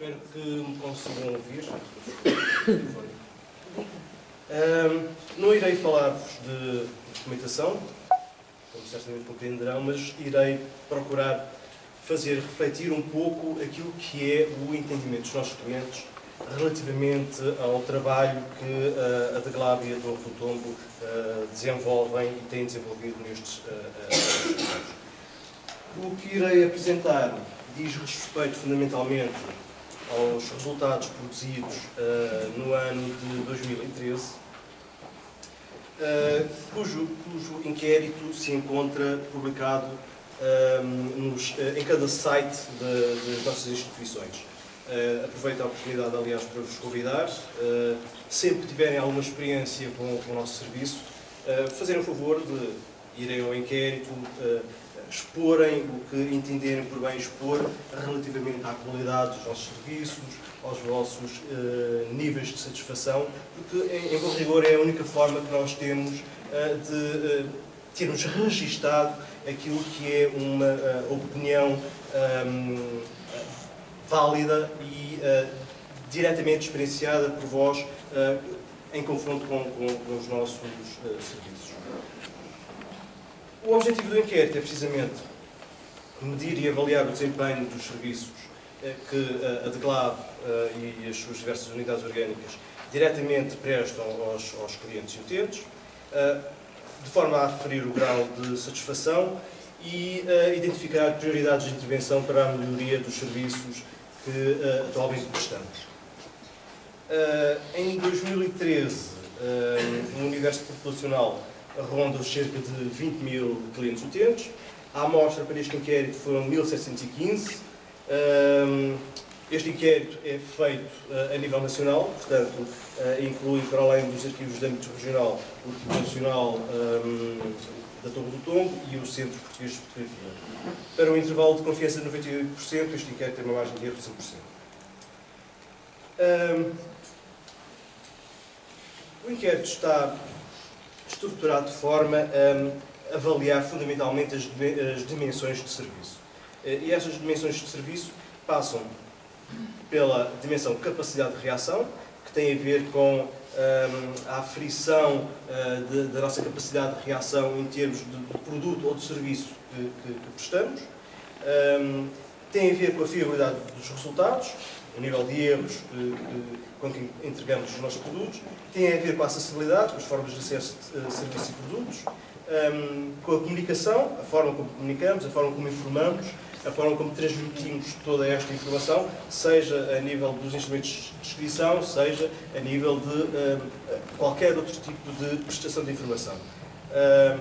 Espero que me consigam ouvir. Um, não irei falar-vos de documentação, como certamente compreenderão, mas irei procurar fazer refletir um pouco aquilo que é o entendimento dos nossos clientes relativamente ao trabalho que uh, a Deglab e a Dom Rotombo uh, desenvolvem e têm desenvolvido nestes uh, anos. O que irei apresentar diz respeito fundamentalmente aos resultados produzidos uh, no ano de 2013, uh, cujo, cujo inquérito se encontra publicado uh, nos, em cada site das nossas instituições. aproveito a oportunidade, aliás, para vos convidar, sempre que tiverem alguma experiência com, com o nosso serviço, fazerem o favor de irem ao inquérito, exporem o que entenderem por bem expor relativamente à qualidade dos nossos serviços, aos vossos uh, níveis de satisfação, porque, em, em bom rigor, é a única forma que nós temos uh, de uh, termos registado aquilo que é uma opinião um, válida e diretamente experienciada por vós em confronto com, com, com os nossos serviços. O objetivo do inquérito é precisamente medir e avaliar o desempenho dos serviços eh, que eh, a DEGLAB eh, e as suas diversas unidades orgânicas diretamente prestam aos, aos clientes e utentes, de forma a aferir o grau de satisfação e identificar prioridades de intervenção para a melhoria dos serviços que atualmente prestamos. Em 2013, no universo populacional ronda cerca de 20 mil clientes utentes. A amostra para este inquérito foram 1.715. Este inquérito é feito uh, a nível nacional, portanto, uh, inclui, para além dos arquivos de âmbito regional, o Nacional da Torre do Tombo e o Centro Português de Fotografia. Para um intervalo de confiança de 98%, este inquérito tem uma margem de erro de 5%. Um, o inquérito está estruturado de forma a avaliar fundamentalmente as, dimensões de serviço. Eh, e essas dimensões de serviço passam pela dimensão capacidade de reação, que tem a ver com a aferição uh, da nossa capacidade de reação em termos de, produto ou de serviço que, prestamos. Um, tem a ver com a fiabilidade dos resultados, o nível de erros com que entregamos os nossos produtos, tem a ver com a acessibilidade, com as formas de acesso a serviços e produtos, um, com a comunicação, a forma como comunicamos, a forma como informamos, a forma como transmitimos toda esta informação, seja a nível dos instrumentos de descrição, seja a nível de um, qualquer outro tipo de prestação de informação. Um,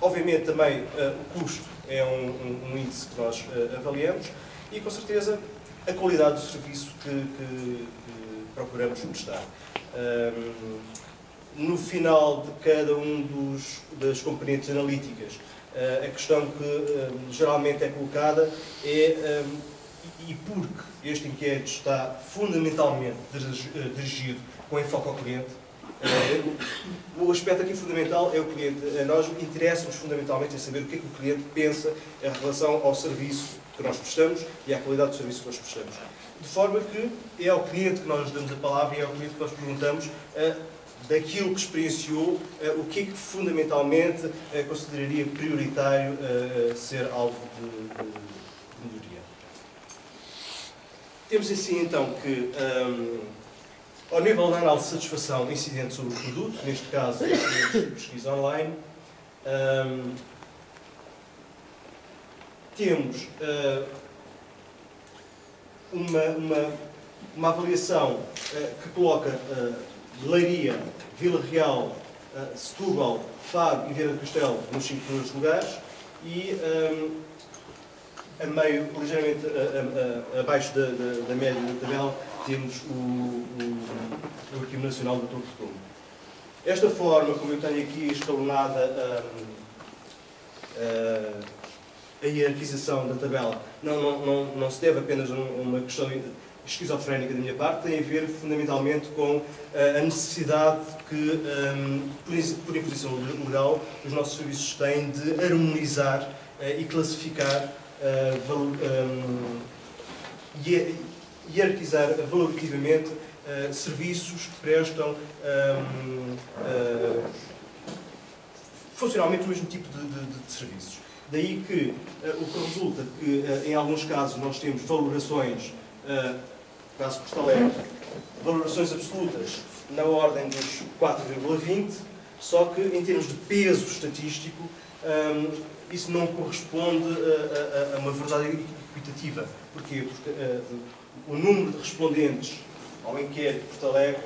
obviamente também uh, o custo é um, índice que nós uh, avaliamos e com certeza a qualidade do serviço que, que, que procuramos prestar. Um, no final de cada um dos, das componentes analíticas, uh, a questão que geralmente é colocada é e porque este inquérito está fundamentalmente eh, dirigido com enfoque ao cliente, uh, o aspecto aqui fundamental é o cliente. A nós interessa-nos fundamentalmente em saber o que é que o cliente pensa em relação ao serviço que nós prestamos e à qualidade do serviço que nós prestamos. De forma que é ao cliente que nós damos a palavra e é ao cliente que nós perguntamos uh, daquilo que experienciou, uh, o que é que fundamentalmente uh, consideraria prioritário ser alvo de, melhoria. Temos assim então que, um, ao nível da análise de satisfação incidente sobre o produto, neste caso, pesquisa online, um, temos uh, uma, uma, uma, avaliação uh, que coloca uh, Leiria, Vila Real, Setúbal, Faro e Vieira do Castelo nos cinco primeiros lugares e um, a meio, ligeiramente abaixo da, da, da, média da tabela, temos o, o, o Arquivo Nacional do Torre de Tombo. Esta forma, como eu tenho aqui escalonada um, uh, a hierarquização da tabela não, não, não, não se deve apenas a uma questão esquizofrénica da minha parte, tem a ver fundamentalmente com eh, a necessidade que, ehm, por imposição legal, os nossos serviços têm de harmonizar uh, e classificar uh, um, e, hierarquizar valorativamente serviços que prestam uh, funcionalmente o mesmo tipo de, de, de serviços. Daí que uh, o que resulta que, em alguns casos, nós temos valorações, uh, caso Porto Alegre, valorações absolutas na ordem dos 4,20, só que em termos de peso estatístico, um, isso não corresponde a, a, a, uma verdade equitativa. Porquê? Porque uh, o número de respondentes ao inquérito de Porto Alegre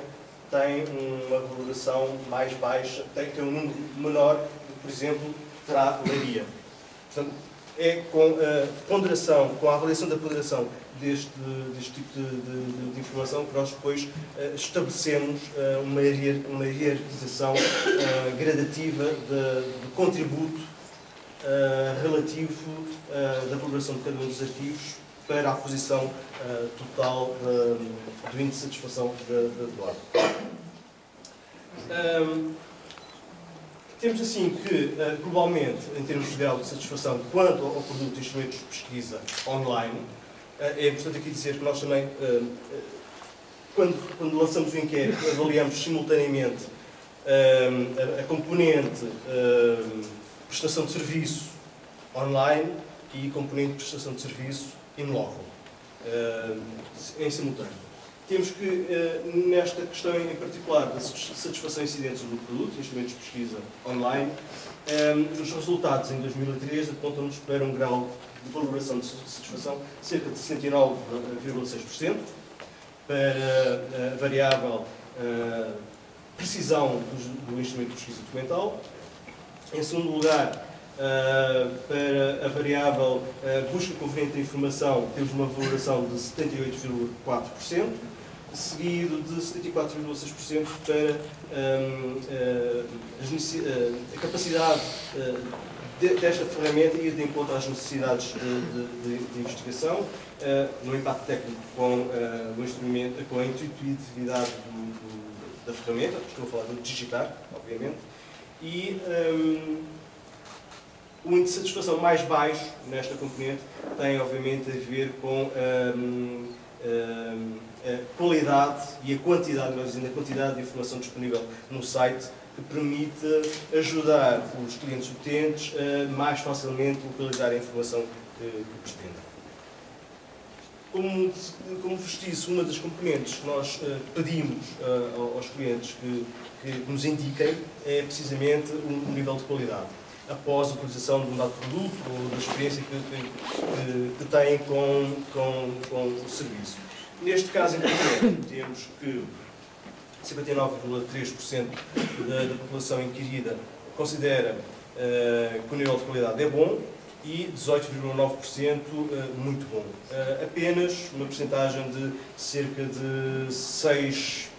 tem uma valoração mais baixa, tem, tem um número menor por exemplo, terá Leiria. Portanto, é com a ponderação, com a avaliação da ponderação deste, deste tipo de, de, de, informação que nós depois uh, estabelecemos uh, uma, uma hierarquização uh, gradativa de, de contributo relativo da valoração de cada um dos artigos para a posição total do índice de satisfação do órgão. Um, temos assim que, eh, globalmente, em termos de grau de satisfação quanto ao produto de instrumentos de pesquisa online, eh, é importante aqui dizer que nós também, eh, quando, quando lançamos o inquérito, avaliamos simultaneamente a, componente prestação de serviço online e componente prestação de serviço in loco, em simultâneo temos que, eh, nesta questão em particular da satisfação incidentes do produto, instrumentos de pesquisa online, eh, os resultados em 2013 apontam-nos para um grau de valoração de satisfação cerca de 69,6%, para a variável eh, precisão do instrumento de pesquisa documental. Em segundo lugar, para a variável busca conveniente de informação, temos uma valoração de 78,4% seguido de 74,6% para um, uh, a, a, capacidade uh, de, desta ferramenta ir de encontro às necessidades de, de, de investigação, uh, no impacto técnico com o instrumento, com a intuitividade do, do, da ferramenta, estou a falar do digitar, obviamente, e um, o índice de satisfação mais baixo nesta componente tem, obviamente, a ver com um, a qualidade e a quantidade, melhor dizendo, a quantidade de informação disponível no site que permite ajudar os clientes utentes a mais facilmente localizar a informação que, que pretendem. Como, como vos disse, uma das componentes que nós uh, pedimos uh, aos clientes que, que, nos indiquem é precisamente o nível de qualidade após a utilização de um dado produto ou da experiência que, que, que têm com, com, com o serviço. Neste caso, em temos que 59,3% da, da, população inquirida considera uh, que o nível de qualidade é bom e 18,9% uh, muito bom. Uh, apenas uma porcentagem de cerca de 6%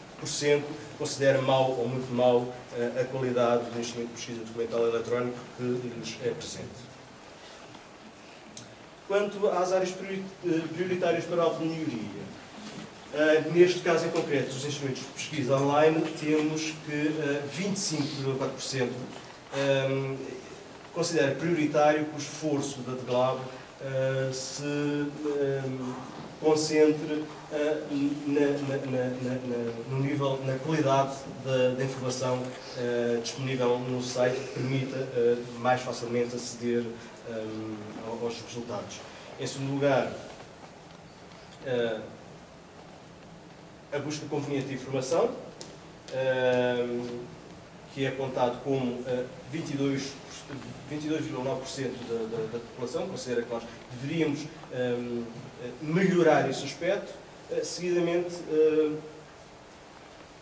considera mau ou muito mau a qualidade do instrumento de pesquisa documental eletrónico que lhes é presente. Quanto às áreas prioritárias para a alta melhoria, Uh, neste caso em concreto, dos instrumentos de pesquisa online, temos que uh, 25,4% um, considera prioritário que o esforço da DGLAB uh, se um, concentre uh, na, na, na, no nível, na qualidade da, da informação uh, disponível no site que permita mais facilmente aceder um, aos resultados. Em segundo lugar, a busca conveniente de informação, que é apontado como 22,9% 22 da, da, da, população, considera que nós deveríamos melhorar esse aspecto. Seguidamente,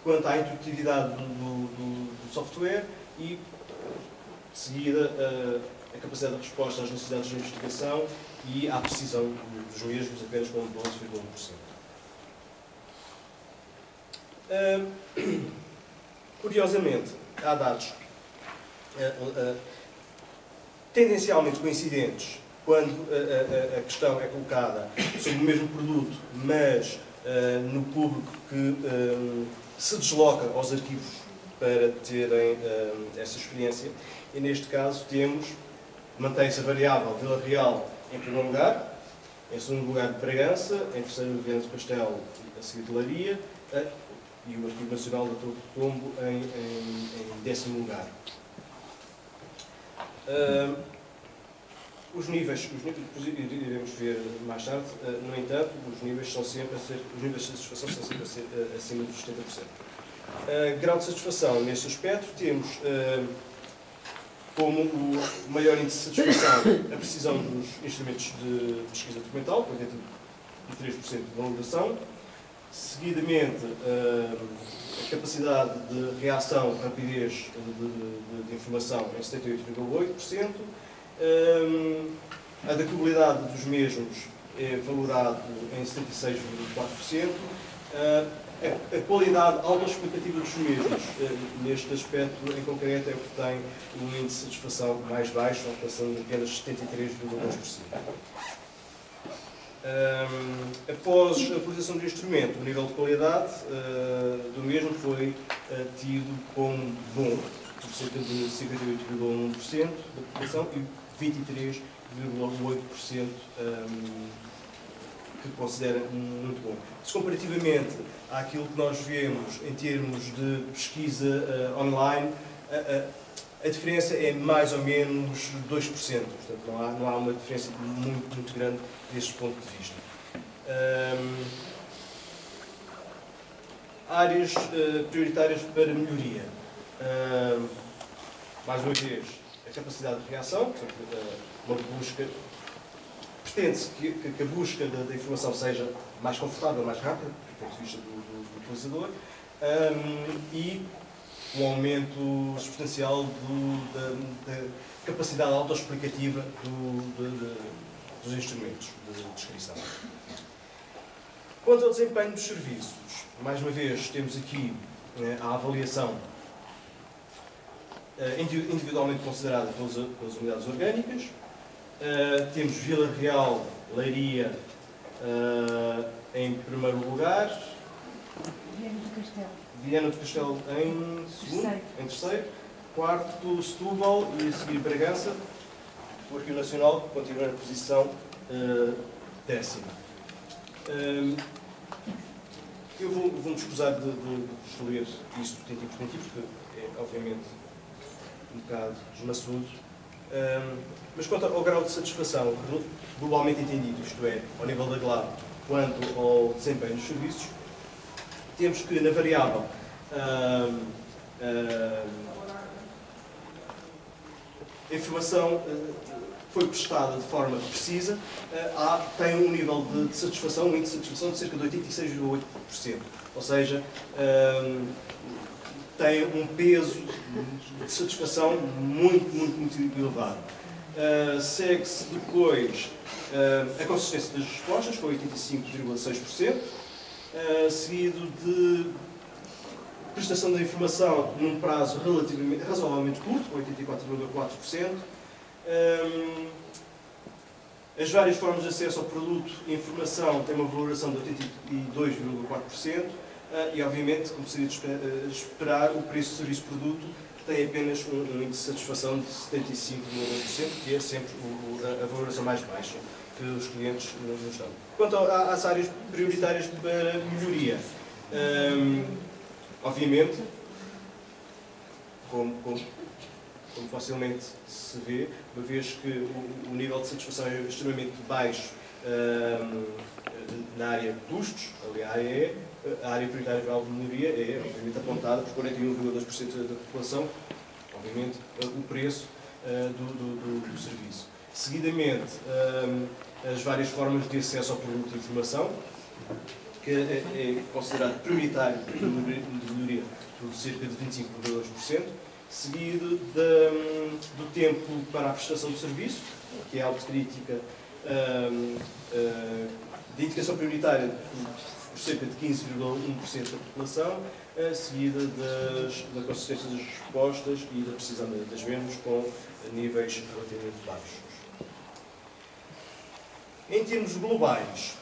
quanto à intuitividade do, do, do software e, de seguida, a capacidade de resposta às necessidades de investigação e à precisão dos mesmos, apenas com 12,1%. Curiosamente, há dados uh, uh, tendencialmente coincidentes quando a, a, a, questão é colocada sobre o mesmo produto, mas no público que se desloca aos arquivos para terem essa experiência. E neste caso temos, mantém-se a variável Vila Real em primeiro lugar, Em segundo lugar, Bragança. Em terceiro, do Castelo, a seguir de Laria. E o Arquivo Nacional da Torre do Tombo em, em, em décimo lugar. Uh, os níveis, os níveis, iremos ver mais tarde, uh, no entanto, os níveis são sempre a ser, os níveis de satisfação são sempre ser, uh, acima dos 70%. Uh, grau de satisfação neste aspecto, temos como o maior índice de satisfação a precisão dos instrumentos de pesquisa documental, com 83% de validação, seguidamente a capacidade de reação, rapidez de, de, de informação em 78,8%, a adaptabilidade dos mesmos é valorado em 76,4%, a, a qualidade autoexplicativa dos mesmos, eh, neste aspecto em concreto, é o que tem um índice de satisfação mais baixo, alcançando apenas 73,2%. Um, após a utilização do instrumento, o nível de qualidade uh, do mesmo foi uh, tido como bom, por cerca de 58,1% da população e 23,8% um, que considera muito bom. Se comparativamente àquilo que nós vemos em termos de pesquisa uh, online, a diferença é mais ou menos 2%, portanto não há, não há uma diferença muito, muito grande deste ponto de vista. Áreas uh, prioritárias para melhoria. Mais uma vez, a capacidade de reação, portanto, uh, uma busca. Pretende-se que, que, a busca da, da, informação seja mais confortável, mais rápida, do ponto de vista do, do, do utilizador, e um aumento substancial do, da, da, capacidade autoexplicativa do, dos instrumentos de descrição. Quanto ao desempenho dos serviços, mais uma vez temos aqui eh, a avaliação eh, individualmente considerada pelas, pelas unidades orgânicas. Eh, temos Vila Real, Leiria em primeiro lugar, Viana do Castelo. Viana do Castelo em segundo, terceiro. em terceiro. Quarto, Setúbal e a seguir Bragança. O Arquivo Nacional continua na posição uh, décima. Uh, eu vou, vou me escusar de, de, de ler isto tintim por tintim, porque é, obviamente, um bocado desmaçudo. Um, mas quanto ao grau de satisfação, globalmente entendido, isto é, ao nível da GLAB, quanto ao desempenho dos serviços, temos que na variável a informação ah, foi prestada de forma precisa, ah, há, tem um nível de, satisfação, um índice de satisfação de cerca de 86,8%. Ou seja, tem um peso de satisfação muito, muito, muito elevado. Uh, Segue-se depois a consistência das respostas, com 85,6%, uh, seguido de prestação da informação num prazo relativamente, razoavelmente curto, com 84,4%. Um, as várias formas de acesso ao produto e informação têm uma valoração de 82,4%. Uh, e, obviamente, como seria de esperar, o preço do serviço-produto tem apenas um, um, índice de satisfação de 75,1%, que é sempre o, a, a valoração mais baixa que os clientes nos dão. Quanto às áreas prioritárias para melhoria, hum, obviamente, como, como, como, facilmente se vê, uma vez que o, o nível de satisfação é extremamente baixo hum, na área de custos, ali a área é, a área prioritária para a melhoria é, obviamente, apontada por 41,2% da população, obviamente, o preço uh, do, do, do, do serviço. Seguidamente, um, as várias formas de acesso ao produto de informação, que é, é considerado prioritário de melhoria por cerca de 25,2%, seguido de, do tempo para a prestação de serviço, que é a autocrítica um, uh, de indicação prioritária por cerca de 15,1% da população, uh, seguida das, da consistência das respostas e da precisão das vendas com níveis relativamente baixos. Em termos globais,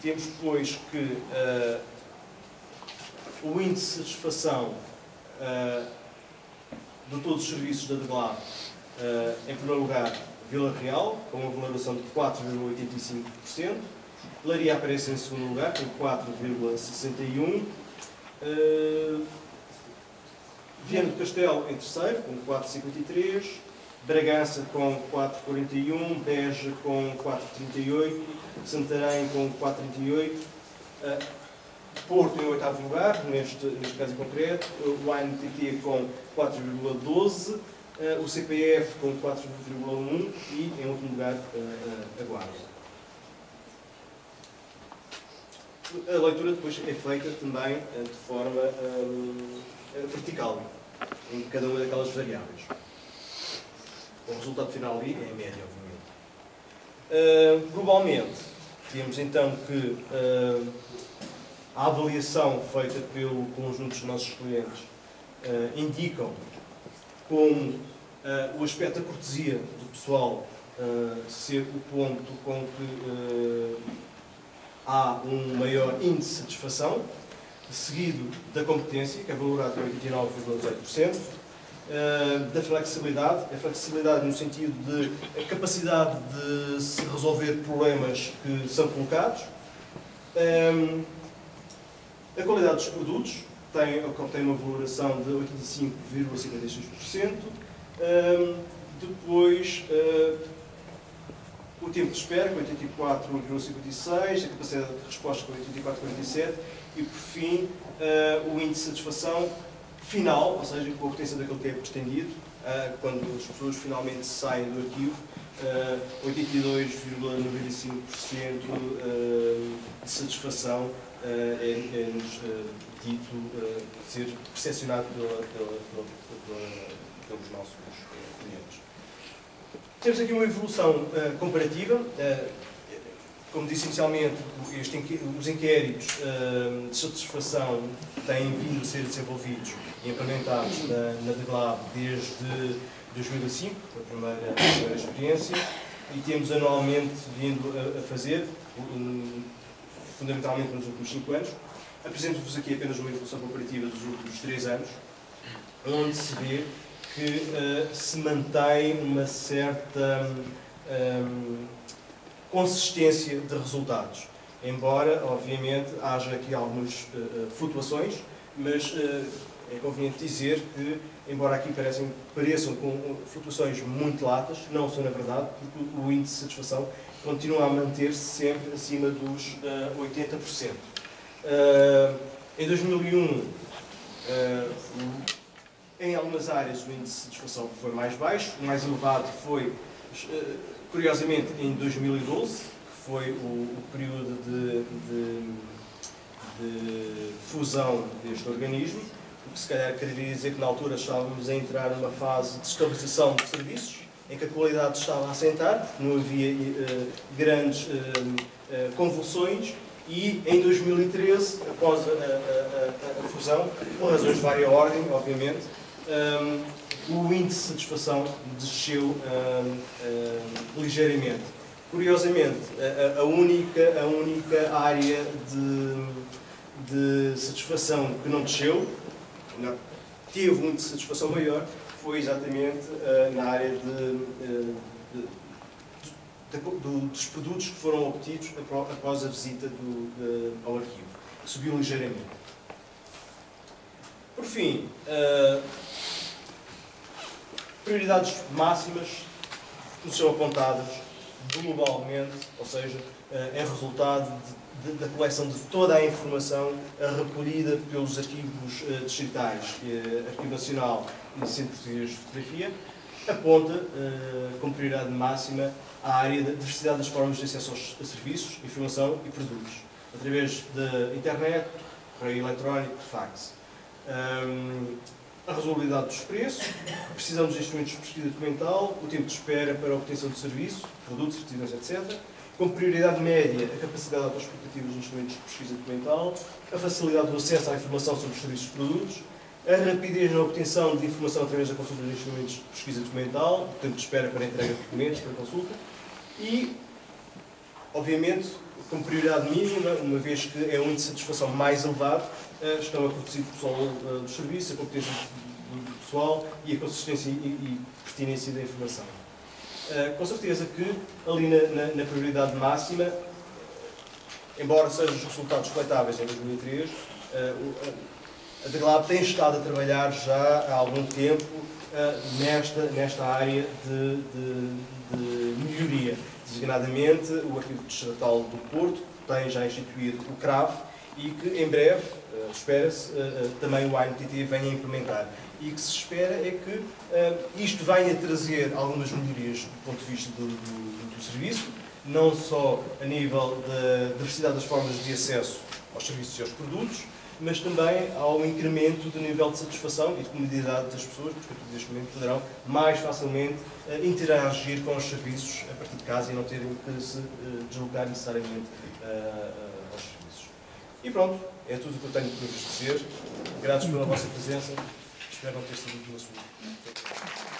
temos, pois, que uh, o índice de satisfação uh, de todos os serviços da DGLAB, uh, em primeiro lugar, Vila Real, com uma valoração de 4,85%. Laria aparece em segundo lugar, com 4,61%. Uh, Viana do Castelo em terceiro, com 4,53%. Bragança com 4,41%. Beja com 4,38%. Santarém com 4,38%. Uh, Porto em oitavo lugar, neste, neste caso em concreto. O ANTT com 4,12%. Uh, o CPF com 4,1% e, em último lugar, uh, a Guarda. A leitura depois é feita também de forma vertical, em cada uma daquelas variáveis. O resultado final ali é a média, obviamente. globalmente, temos então que a avaliação feita pelo conjunto dos nossos clientes indicam como uh, o aspecto da cortesia do pessoal uh, ser o ponto com que uh, há um maior índice de satisfação, seguido da competência, que é valorado em 89,18%, da flexibilidade, a flexibilidade no sentido de a capacidade de se resolver problemas que são colocados, a qualidade dos produtos, tem, obtém uma valoração de 85,56%. Um, depois, uh, o tempo de espera, com 84,56%, a capacidade de resposta, com 84,47%, e, por fim, uh, o índice de satisfação final, ou seja, com a potência daquilo que é pretendido, uh, quando as pessoas finalmente saem do arquivo, uh, 82,95% de satisfação é, é dito ser percepcionado pela, pela, pela, pelos nossos clientes. Temos aqui uma evolução comparativa. Como disse inicialmente, este, os inquéritos uh, de satisfação têm vindo a ser desenvolvidos e implementados na, na DGLAB desde 2005, a primeira, a primeira experiência, e temos anualmente vindo a, a fazer, um, fundamentalmente nos últimos 5 anos, Apresento-vos aqui apenas uma evolução comparativa dos últimos três anos, onde se vê que uh, se mantém uma certa um, consistência de resultados. Embora, obviamente, haja aqui algumas uh, flutuações, mas uh, é conveniente dizer que, embora aqui parecem, pareçam com flutuações muito latas, não são na verdade, porque o índice de satisfação continua a manter-se sempre acima dos 80%. Uh, em 2001, uh, ah, em algumas áreas o índice de satisfação foi mais baixo, o mais elevado foi, uh, curiosamente, em 2012, que foi o, o período de, de, de, fusão deste organismo, o que se calhar queria dizer que na altura estávamos a entrar numa fase de estabilização de serviços, em que a qualidade estava a assentar, não havia grandes convulsões, e em 2013, após a, a, a, a fusão, por razões de vária ordem, obviamente, um, o índice de satisfação desceu um, um, ligeiramente. Curiosamente, a, única, a única área de, de satisfação que não desceu, não, teve um índice de satisfação maior, foi exatamente uh, na área de, uh, de do, dos produtos que foram obtidos após a visita do, de, ao arquivo. Subiu ligeiramente. Por fim, uh, prioridades máximas que são apontadas globalmente, ou seja, uh, é resultado de, de, da coleção de toda a informação recolhida pelos arquivos uh, distritais, Arquivo Nacional e Centro de Fotografia, aponta como prioridade máxima à área da diversidade das formas de acesso aos serviços, informação e produtos, através da internet, correio eletrónico, fax. A razoabilidade dos preços, a precisão dos instrumentos de pesquisa documental, o tempo de espera para a obtenção de serviço, produtos, certidões, etc. Com prioridade média, a capacidade autoexplicativa dos instrumentos de pesquisa documental, a facilidade do acesso à informação sobre os serviços e produtos, a rapidez na obtenção de informação através da consulta de instrumentos de pesquisa documental, o tempo de espera para a entrega de documentos, para a consulta, e, obviamente, como prioridade mínima, uma vez que é um índice de satisfação mais elevado, estão a do pessoal eh, dos serviços, a competência do pessoal e a consistência e pertinência da informação. Uh, com certeza que ali na, na, na prioridade máxima, embora sejam os resultados coletáveis em 2003, uh, a DGLAB tem estado a trabalhar já há algum tempo nesta, nesta área de, de, de melhoria. Designadamente, o Arquivo Distrital do Porto tem já instituído o CRAV e que em breve, espera-se, uh, também o ANTT venha a implementar. E o que se espera é que isto venha trazer algumas melhorias do ponto de vista do, do, do serviço, não só a nível da diversidade das formas de acesso aos serviços e aos produtos, mas também ao incremento do nível de satisfação e de comodidade das pessoas, porque neste momento poderão mais facilmente interagir com os serviços a partir de casa e não terem que se deslocar necessariamente aos serviços. E pronto, é tudo o que eu tenho para vos dizer. Graças pela vossa presença. Espero não ter sido uma sua.